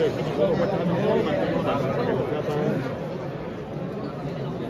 Thank you.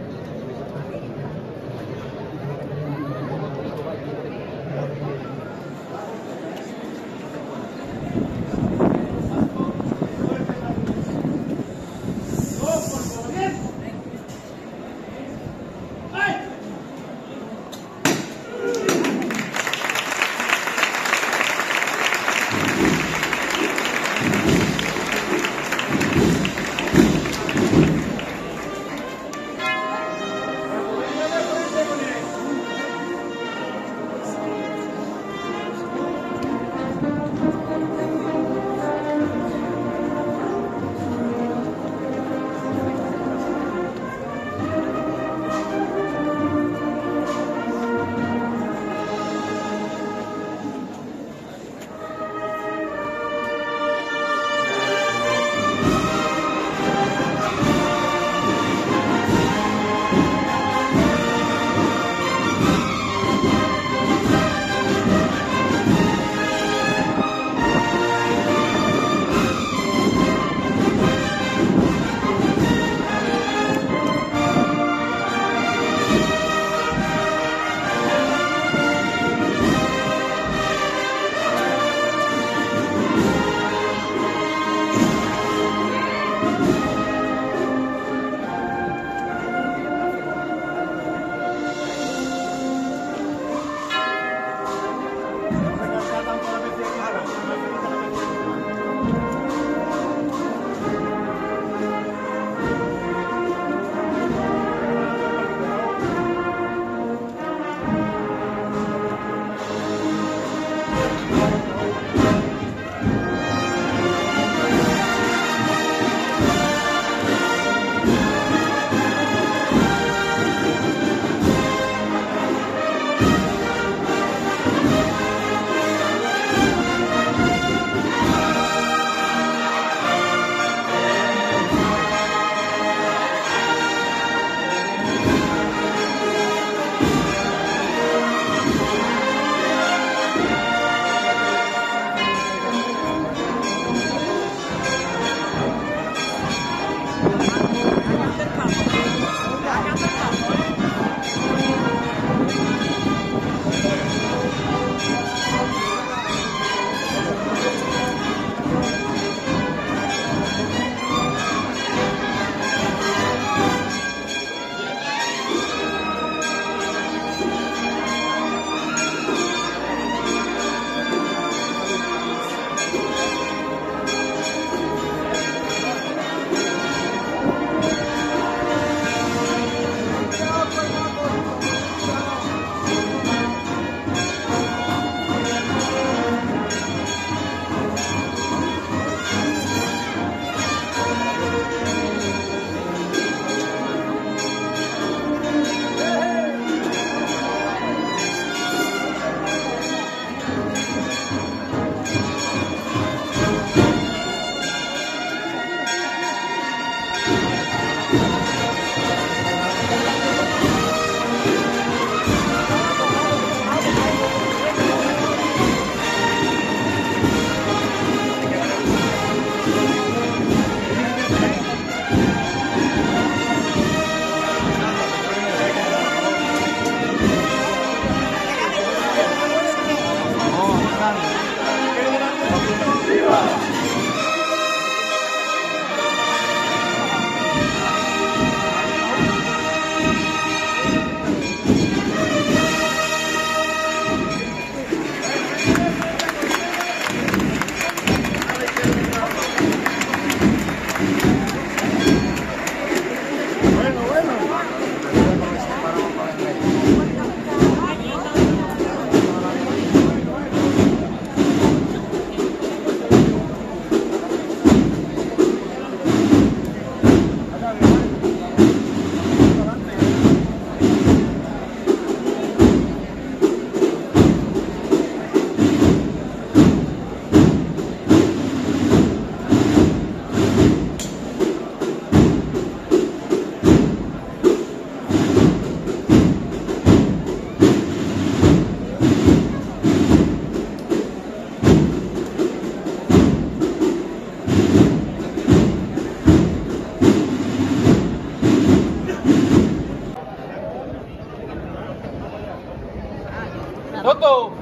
¡Toto!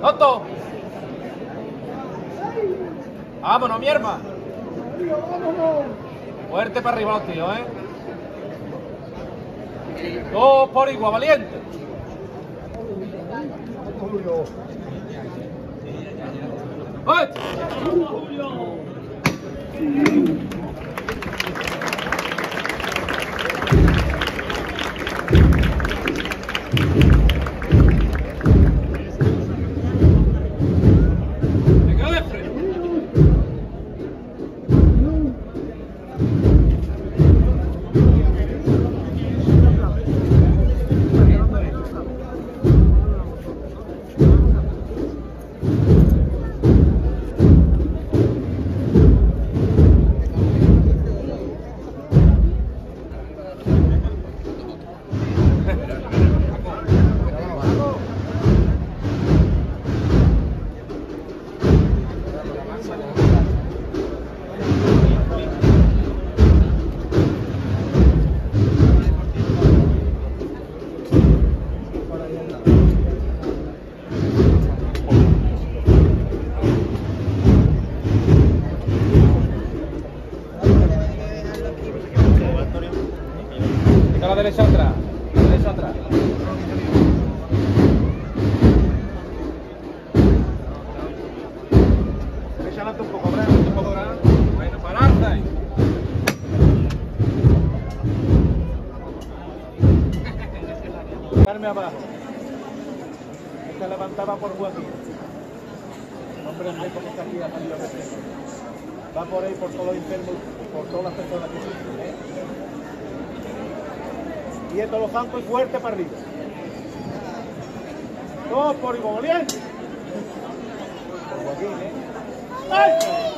¡Toto! Vámonos, mierda. Fuerte para arriba los tíos, ¿eh? Dos por igual, valiente. ¡Ay! Dejarme abajo. Esta levantaba por Joaquín. Hombre, no cómo está aquí de frente. Va por ahí por todos los enfermos, por todas las personas que existen, ¿eh? Y esto los zancos fuerte para arriba. Dos por igual. Por ¿eh?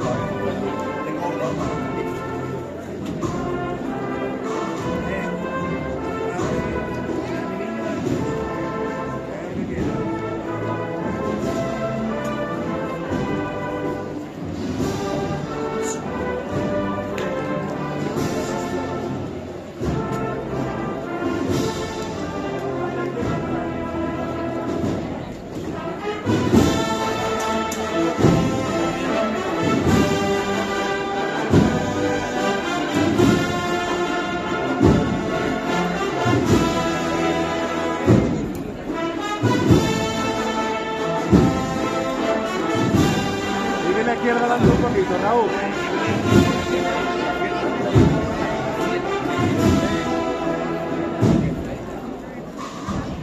另外兩萬。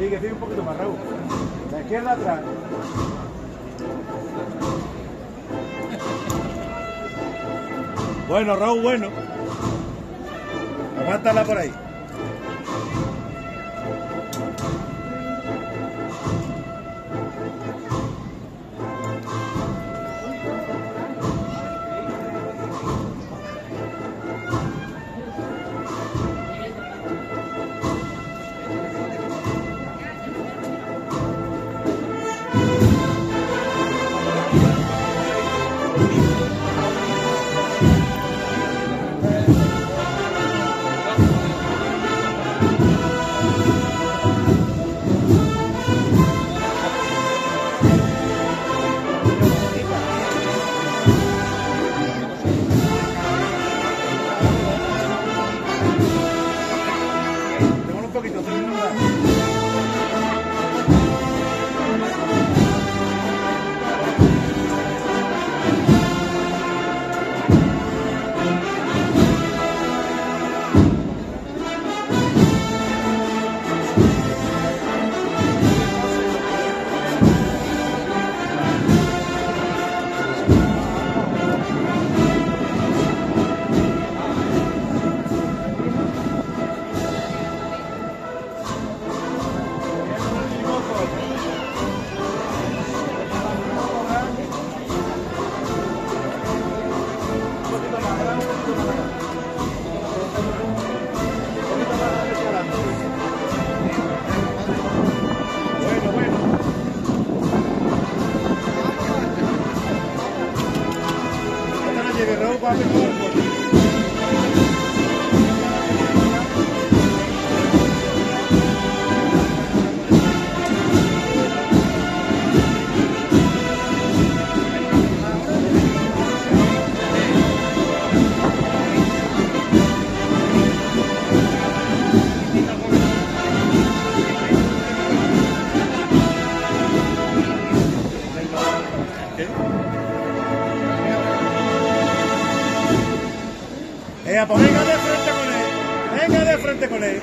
Sigue, sigue un poquito más, Raúl. La izquierda atrás. Bueno, Raúl, bueno. Aguántala por ahí. Venga de frente con él.